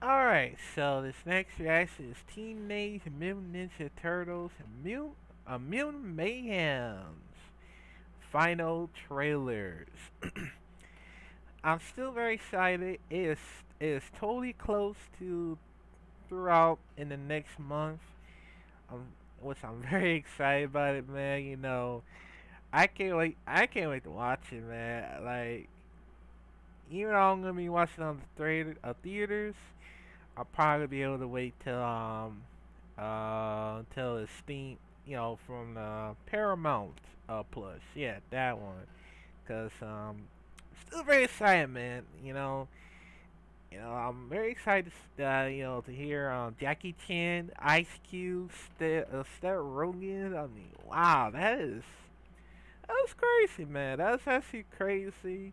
Alright, so this next reaction is Teenage Mutant Ninja Turtles Mutant, uh, Mayhem's final trailers. I'm still very excited. It is, it is totally close to throughout in the next month. Um, which I'm very excited about it, man. You know, I can't wait. I can't wait to watch it, man. Like, even though I'm gonna be watching on the theater, uh, theaters, I'll probably be able to wait till um uh until it's Steam, you know, from the Paramount uh Plus. Yeah, that one. Cause um, still very excited, man. You know you know, I'm very excited, uh, you know, to hear um, Jackie Chan, Ice Cube, Seth, uh, Seth. I mean, wow, that is that was crazy, man. That's actually crazy.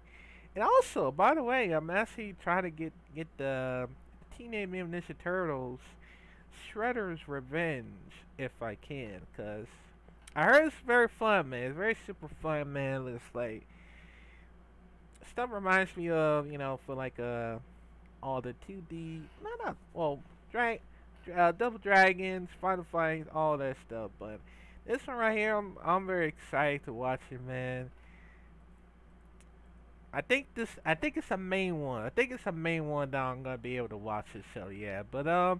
And also, by the way, I'm actually trying to get get the Teenage Mutant Ninja Turtles Shredder's Revenge if I can, cause I heard it's very fun, man. It's very super fun, man. It's like stuff reminds me of, you know, for like uh all the 2D, not not well, drag, uh, Double Dragons, Final Fight, all that stuff. But this one right here, I'm I'm very excited to watch it, man. I think this, I think it's a main one. I think it's a main one that I'm gonna be able to watch it. So yeah, but um,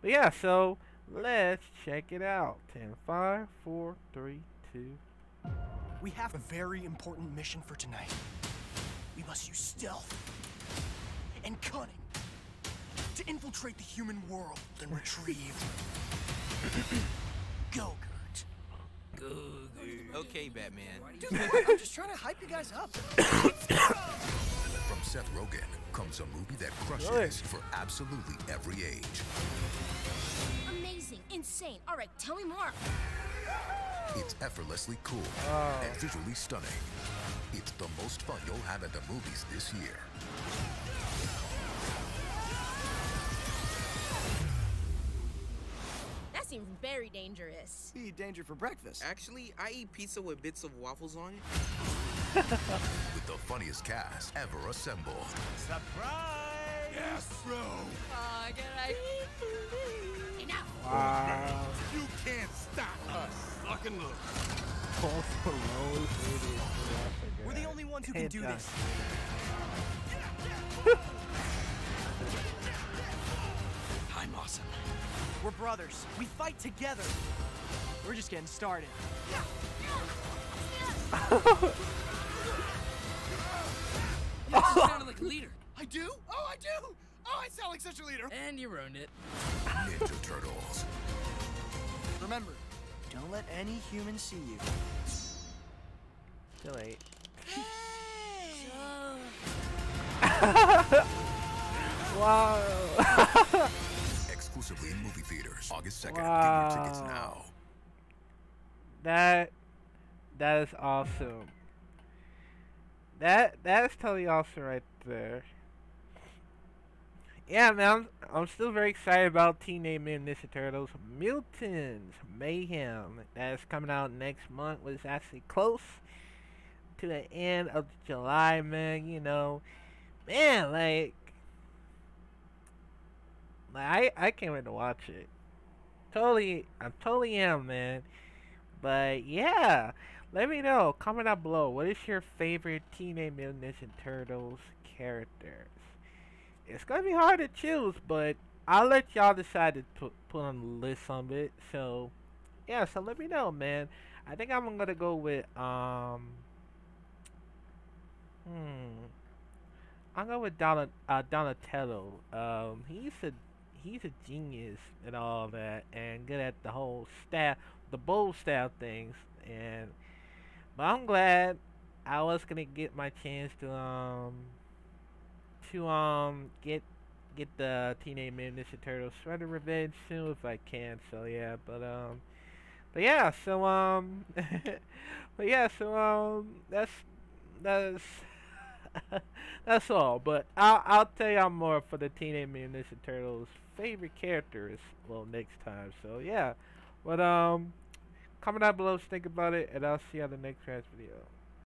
but yeah, so let's check it out. Ten, five, four, three, two. We have a very important mission for tonight. We must use stealth and cunning to infiltrate the human world and retrieve. Okay, Batman. Dude, what? I'm just trying to hype you guys up. From Seth Rogen comes a movie that crushes Really? for absolutely every age. Amazing, insane. All right, tell me more. It's effortlessly cool Oh. and visually stunning. It's the most fun you'll have at the movies this year. Seems very dangerous. Be danger for breakfast. Actually, I eat pizza with bits of waffles on it. With the funniest cast ever assembled. Surprise! Yes, bro. Oh, can I? Enough. Wow. You can't stop us. Lock and look. Post Malone, it is- I We're the only ones who can Head do down. this. I'm awesome. We're brothers. We fight together. We're just getting started. You sounded like a leader. I do? Oh, I do! Oh, I sound like such a leader. And you ruined it. Ninja Turtles. Remember, don't let any human see you. Too late. wow. Exclusively in movie theaters. August 2nd. Wow. Get your tickets now. That that is awesome. That that is totally awesome right there. Yeah, man, I'm, I'm still very excited about Teenage Mutant Ninja Turtles Mutants Mayhem. That's coming out next month. Was actually close to the end of July, man. You know, man, like I I can't wait to watch it. Totally, I totally am, man. But yeah, let me know. Comment down below. What is your favorite Teenage Mutant Ninja Turtles characters? It's gonna be hard to choose, but I'll let y'all decide to put put on the list of it. So yeah, so let me know, man. I think I'm gonna go with um. Hmm. I'm going with Donna, uh, Donatello. Um, he's a he's a genius and all that, and good at the whole staff, the bow staff things. And but I'm glad I was gonna get my chance to um to um get get the Teenage Mutant Ninja Turtles Shredder Revenge soon if I can. So yeah, but um, but yeah, so um, but yeah, so um, that's that's that's all. But I'll I'll tell y'all more for the Teenage Mutant Ninja Turtles favorite characters well next time. So yeah, but um, comment down below, think about it, and I'll see you on the next crash video.